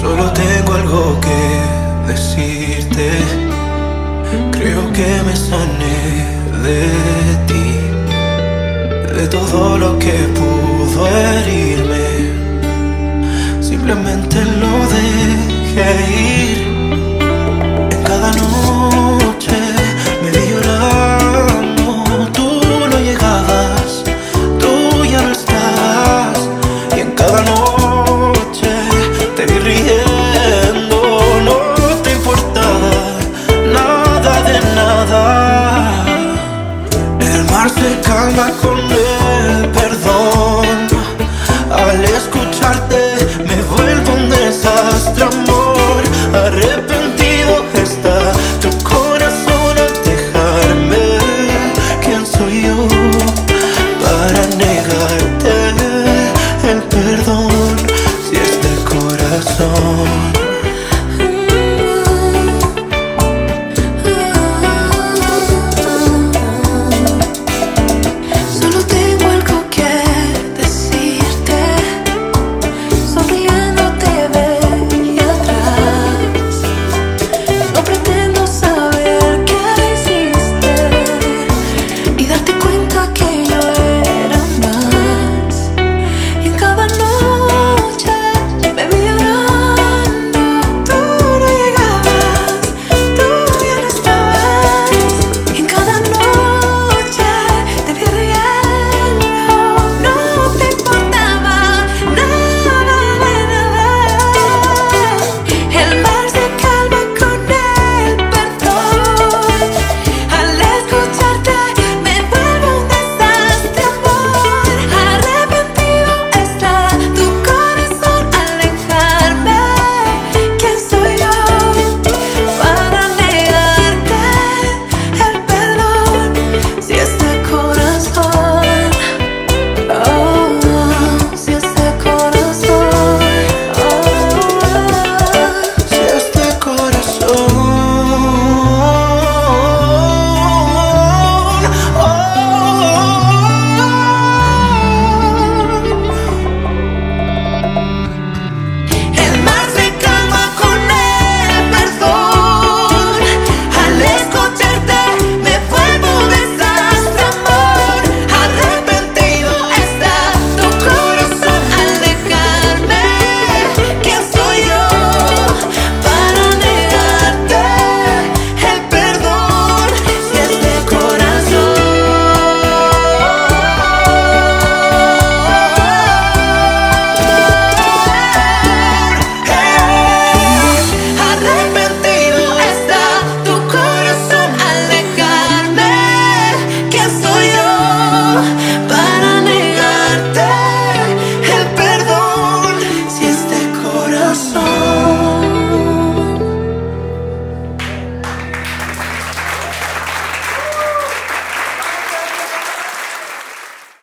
Solo tengo algo que decirte. Creo que me sané de ti, de todo lo que pudo herirme Con el perdón, al escucharte me vuelvo un desastre.